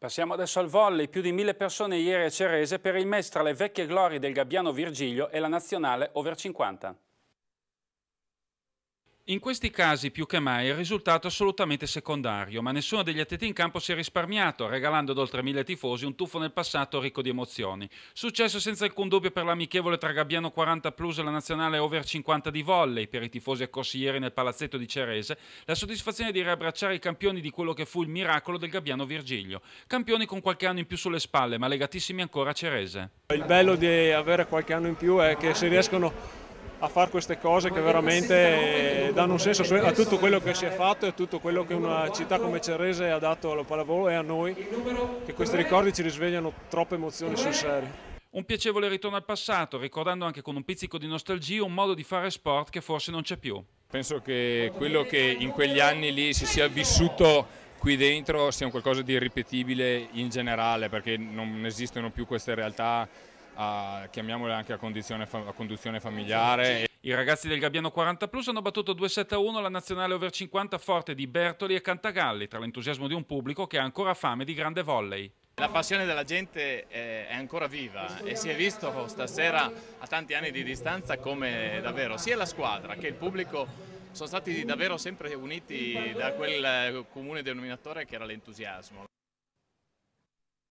Passiamo adesso al volley. Più di mille persone ieri a Cerese per il MES tra le vecchie glorie del Gabbiano Virgilio e la nazionale over 50. In questi casi più che mai il risultato è assolutamente secondario, ma nessuno degli atleti in campo si è risparmiato, regalando ad oltre mille tifosi un tuffo nel passato ricco di emozioni. Successo senza alcun dubbio per l'amichevole tra Gabbiano 40 Plus e la nazionale over 50 di volley, per i tifosi accorsi ieri nel palazzetto di Cerese, la soddisfazione di riabbracciare i campioni di quello che fu il miracolo del Gabbiano Virgilio. Campioni con qualche anno in più sulle spalle, ma legatissimi ancora a Cerese. Il bello di avere qualche anno in più è che si riescono a fare queste cose che veramente danno un senso a tutto quello che si è fatto e a tutto quello che una città come Cerese ha dato allo pallavolo e a noi, che questi ricordi ci risvegliano troppe emozioni sul serio. Un piacevole ritorno al passato, ricordando anche con un pizzico di nostalgia un modo di fare sport che forse non c'è più. Penso che quello che in quegli anni lì si sia vissuto qui dentro sia un qualcosa di irripetibile in generale, perché non esistono più queste realtà a, chiamiamole anche a, a conduzione familiare. I ragazzi del Gabbiano 40 Plus hanno battuto 2-7-1 la nazionale over 50 forte di Bertoli e Cantagalli, tra l'entusiasmo di un pubblico che ha ancora fame di grande volley. La passione della gente è ancora viva e si è visto stasera a tanti anni di distanza come davvero sia la squadra che il pubblico sono stati davvero sempre uniti da quel comune denominatore che era l'entusiasmo.